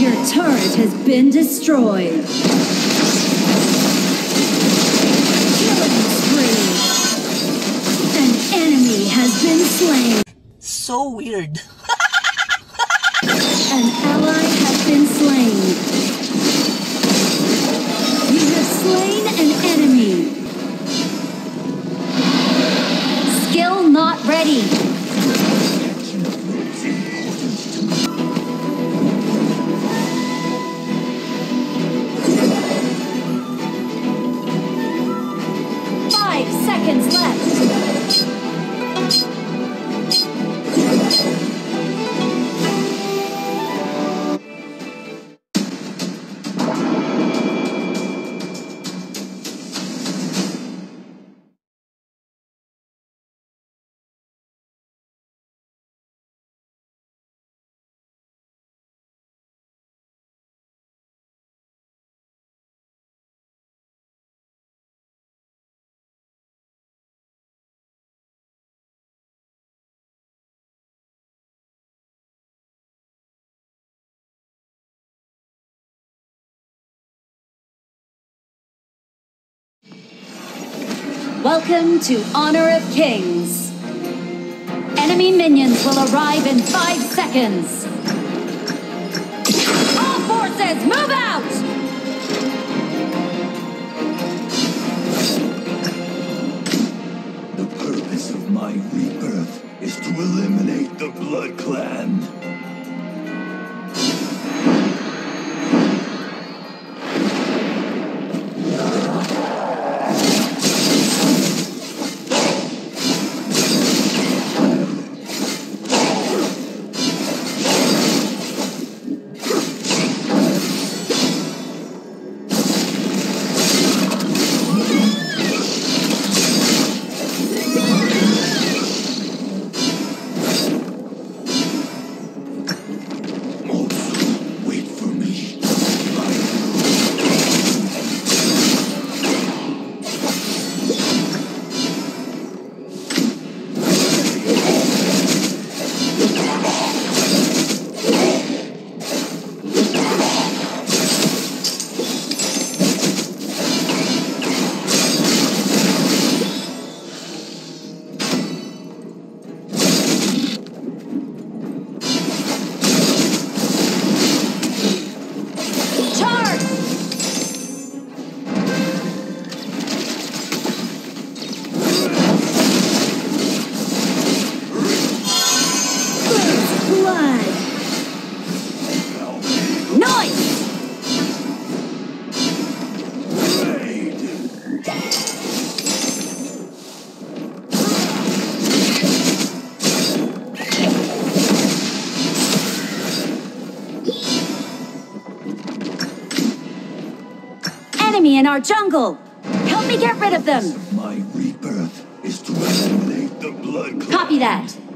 Your turret has been destroyed. Killing spree. An enemy has been slain. So weird. An ally has been slain. You have slain an enemy. Skill not ready. Welcome to Honor of Kings. Enemy minions will arrive in five seconds. All forces, move out! The purpose of my rebirth is to eliminate the Blood Clan. Jungle! Help me get rid of them! My rebirth is to eliminate the Blood. Copy that!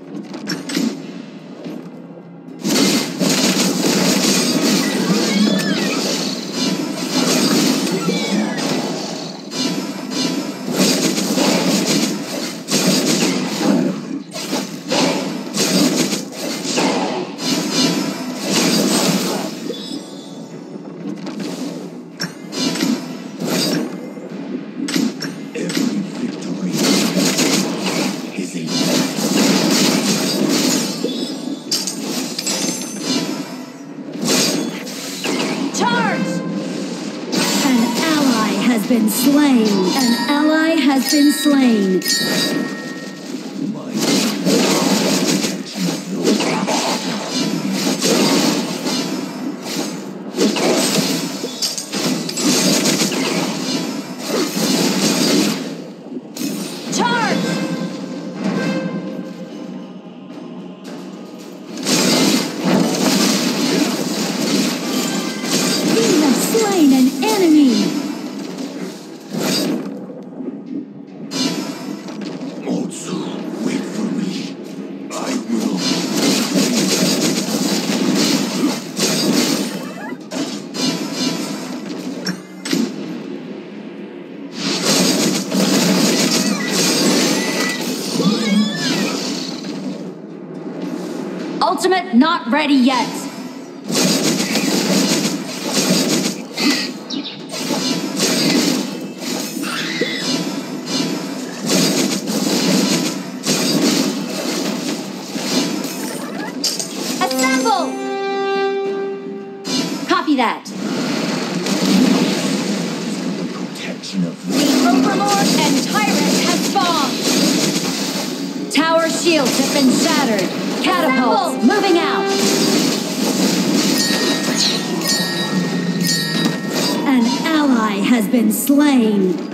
Slain. slain.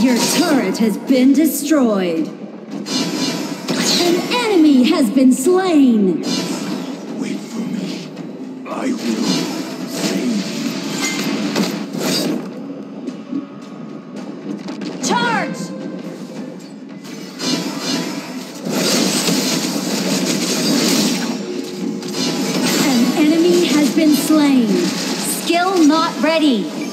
Your turret has been destroyed. An enemy has been slain. Wait for me. I will. save you. Charge! An enemy has been slain. Skill not ready.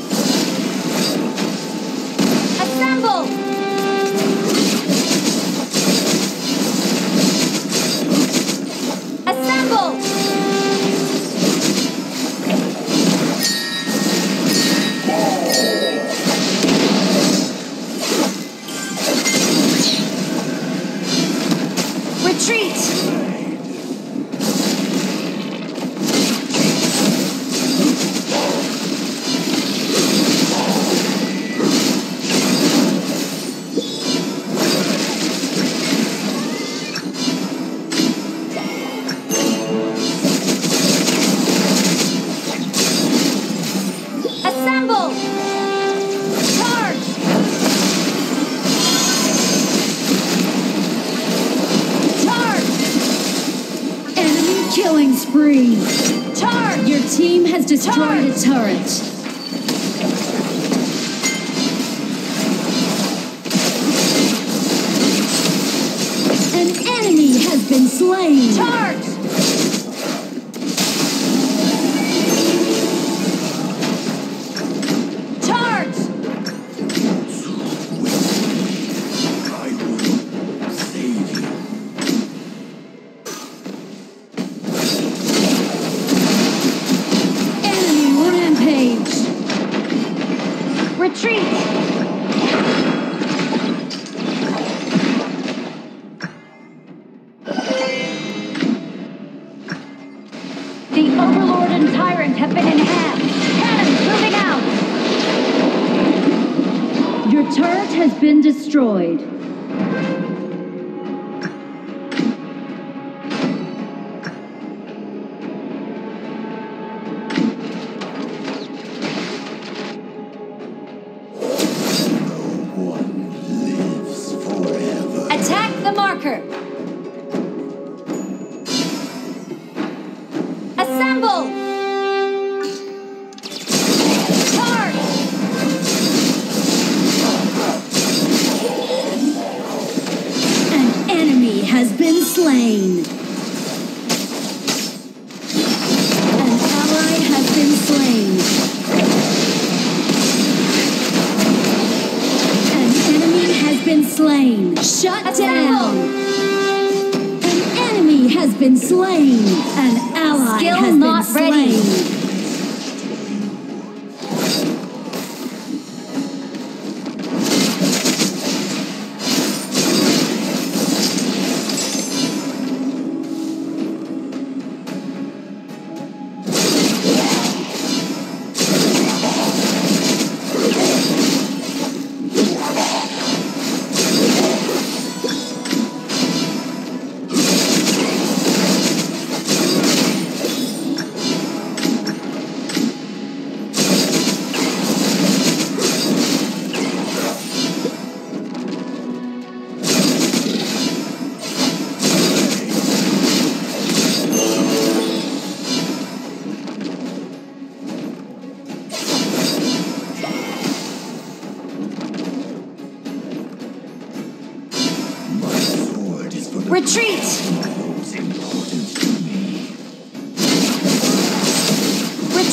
the marker. Assemble!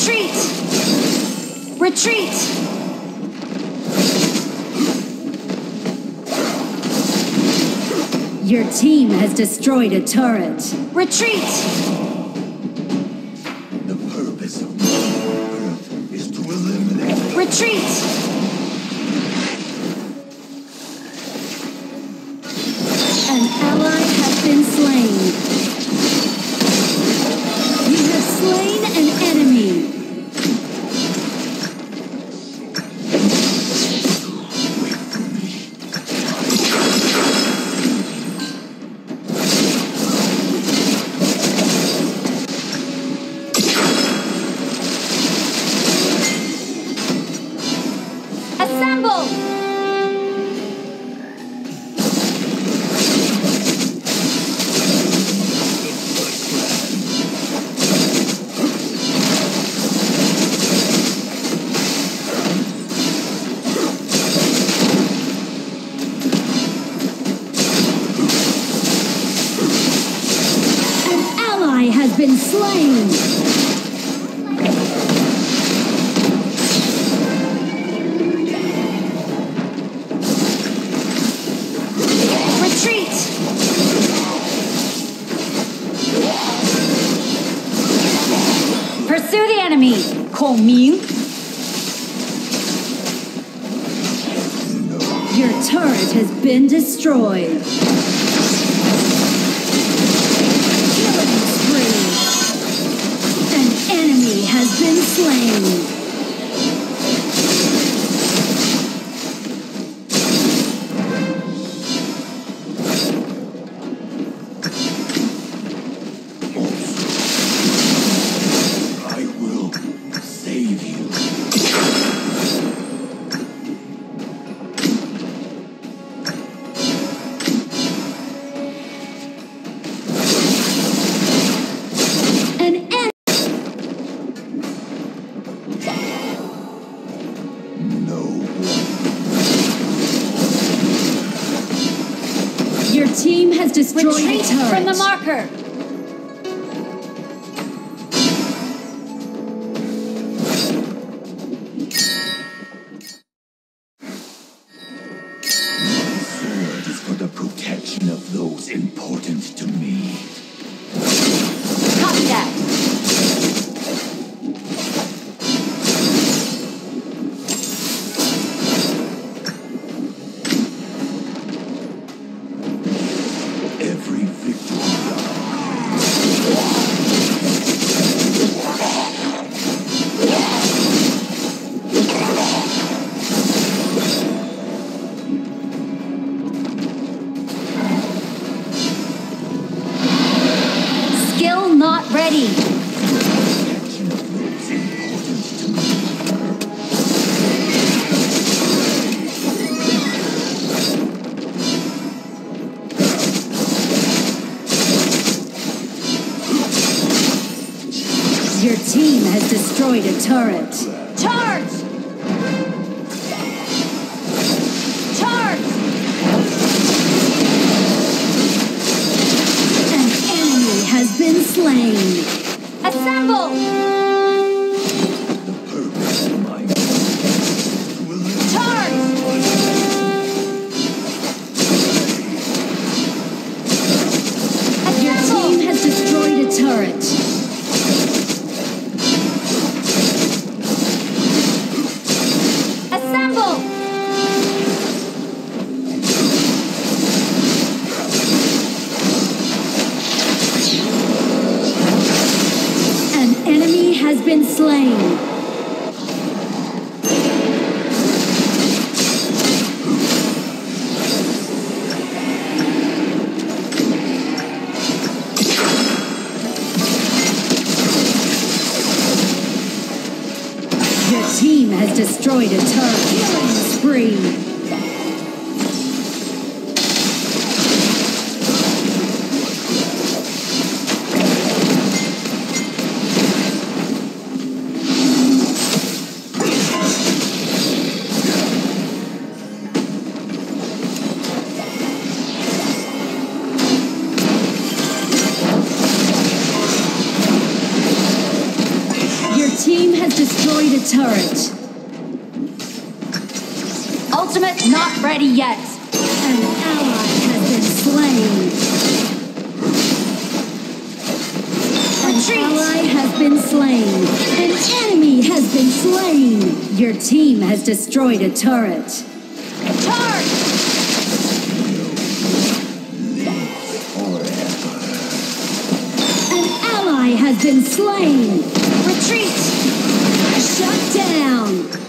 Retreat! Retreat! Your team has destroyed a turret. Retreat! Assemble! Destroyed a turret. Charge! Charge! An enemy has been slain. Been team has destroyed a turret. Ultimate not ready yet. An ally has been slain. An ally has been slain. An enemy has been slain. Your team has destroyed a turret. Has been slain. Retreat! Shut down.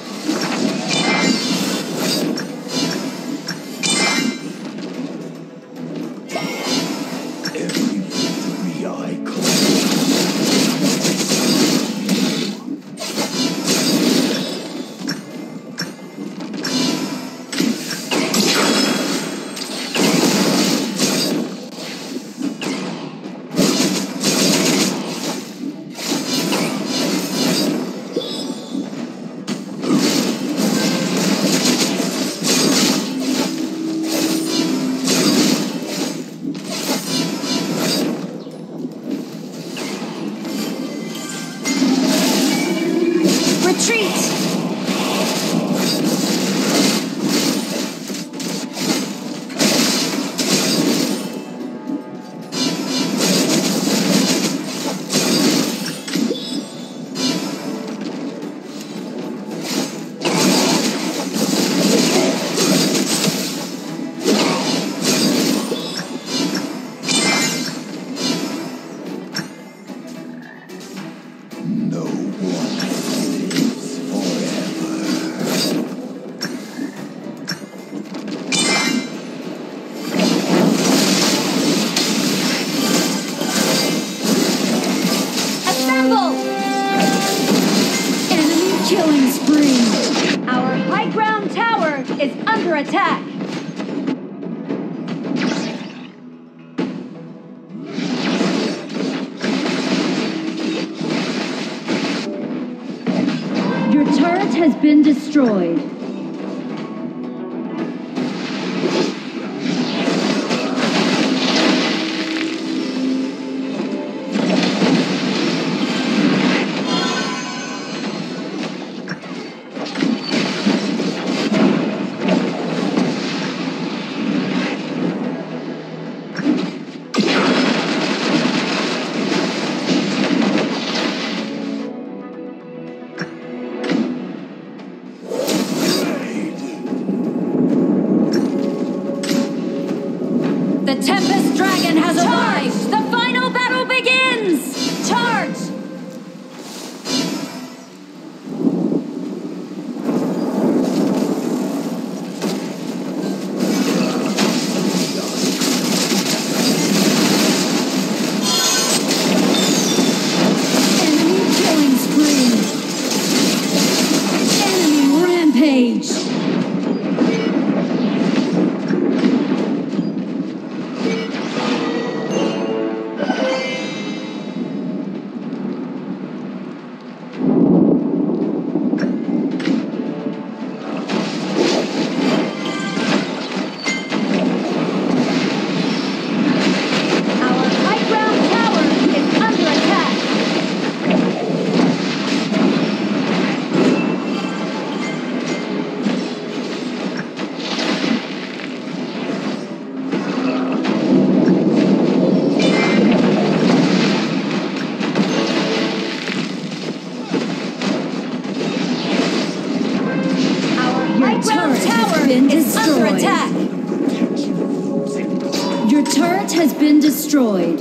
Turret has been destroyed.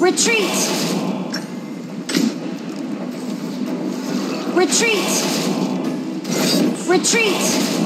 Retreat! Retreat! Retreat!